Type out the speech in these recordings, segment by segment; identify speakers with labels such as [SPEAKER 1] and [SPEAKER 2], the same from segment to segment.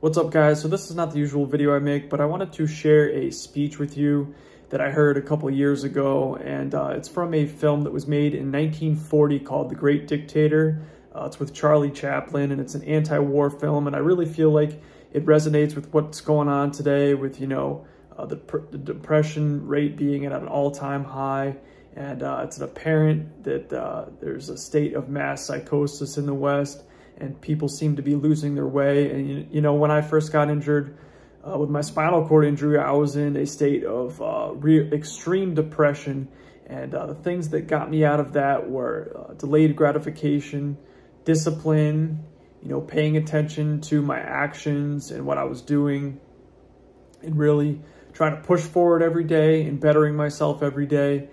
[SPEAKER 1] What's up guys? So this is not the usual video I make, but I wanted to share a speech with you that I heard a couple years ago, and uh, it's from a film that was made in 1940 called The Great Dictator. Uh, it's with Charlie Chaplin, and it's an anti-war film, and I really feel like it resonates with what's going on today with, you know, uh, the, the, depression rate being at an all-time high, and uh, it's apparent that uh, there's a state of mass psychosis in the West, and people seem to be losing their way. And, you know, when I first got injured uh, with my spinal cord injury, I was in a state of uh, extreme depression. And uh, the things that got me out of that were uh, delayed gratification, discipline, you know, paying attention to my actions and what I was doing, and really trying to push forward every day and bettering myself every day.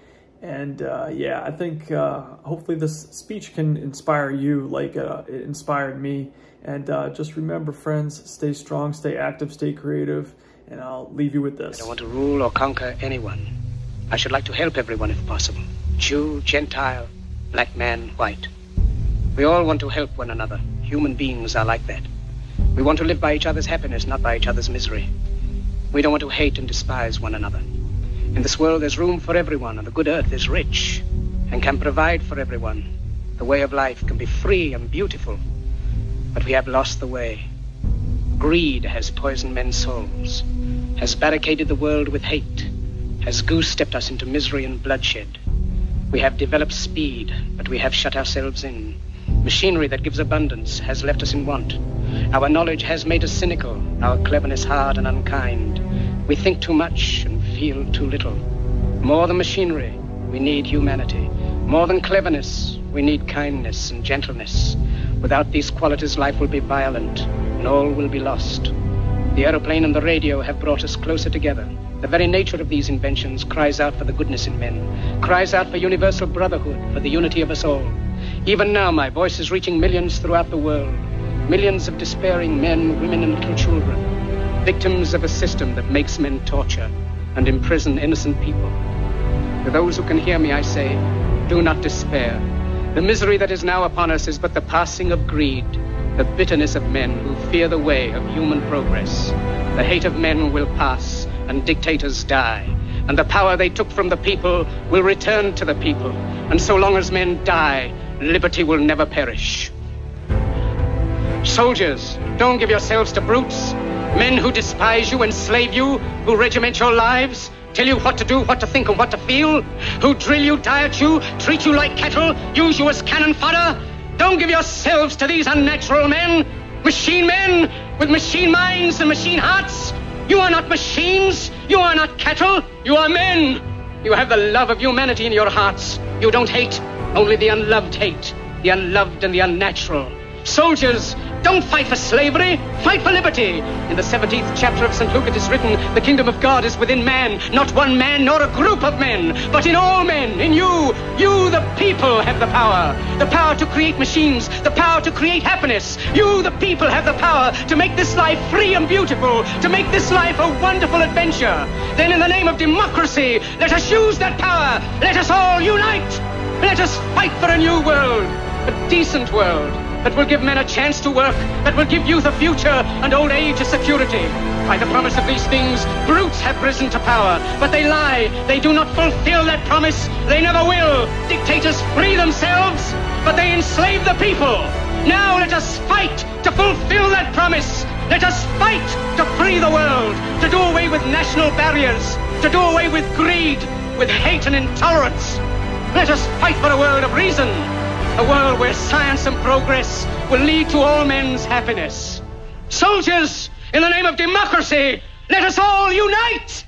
[SPEAKER 1] And uh, yeah, I think uh, hopefully this speech can inspire you like uh, it inspired me. And uh, just remember, friends, stay strong, stay active, stay creative. And I'll leave you with this.
[SPEAKER 2] I don't want to rule or conquer anyone. I should like to help everyone if possible. Jew, Gentile, black man, white. We all want to help one another. Human beings are like that. We want to live by each other's happiness, not by each other's misery. We don't want to hate and despise one another. In this world, there's room for everyone, and the good earth is rich and can provide for everyone. The way of life can be free and beautiful, but we have lost the way. Greed has poisoned men's souls, has barricaded the world with hate, has goose-stepped us into misery and bloodshed. We have developed speed, but we have shut ourselves in. Machinery that gives abundance has left us in want. Our knowledge has made us cynical, our cleverness hard and unkind. We think too much and feel too little. More than machinery, we need humanity. More than cleverness, we need kindness and gentleness. Without these qualities, life will be violent and all will be lost. The aeroplane and the radio have brought us closer together. The very nature of these inventions cries out for the goodness in men, cries out for universal brotherhood, for the unity of us all. Even now, my voice is reaching millions throughout the world. Millions of despairing men, women, and little children, victims of a system that makes men torture and imprison innocent people. To those who can hear me, I say, do not despair. The misery that is now upon us is but the passing of greed, the bitterness of men who fear the way of human progress. The hate of men will pass, and dictators die, and the power they took from the people will return to the people. And so long as men die, liberty will never perish. Soldiers, don't give yourselves to brutes. Men who despise you, enslave you, who regiment your lives, tell you what to do, what to think, and what to feel, who drill you, diet you, treat you like cattle, use you as cannon fodder. Don't give yourselves to these unnatural men, machine men with machine minds and machine hearts. You are not machines. You are not cattle. You are men. You have the love of humanity in your hearts. You don't hate, only the unloved hate, the unloved and the unnatural. Soldiers, don't fight for slavery, fight for liberty. In the 17th chapter of St. Luke it is written, the kingdom of God is within man, not one man nor a group of men, but in all men, in you. You, the people, have the power. The power to create machines, the power to create happiness. You, the people, have the power to make this life free and beautiful, to make this life a wonderful adventure. Then in the name of democracy, let us use that power. Let us all unite. Let us fight for a new world, a decent world that will give men a chance to work, that will give youth a future and old age a security. By the promise of these things, brutes have risen to power, but they lie. They do not fulfill that promise. They never will. Dictators free themselves, but they enslave the people. Now let us fight to fulfill that promise. Let us fight to free the world, to do away with national barriers, to do away with greed, with hate and intolerance. Let us fight for a world of reason, a world where science and progress will lead to all men's happiness. Soldiers, in the name of democracy, let us all unite!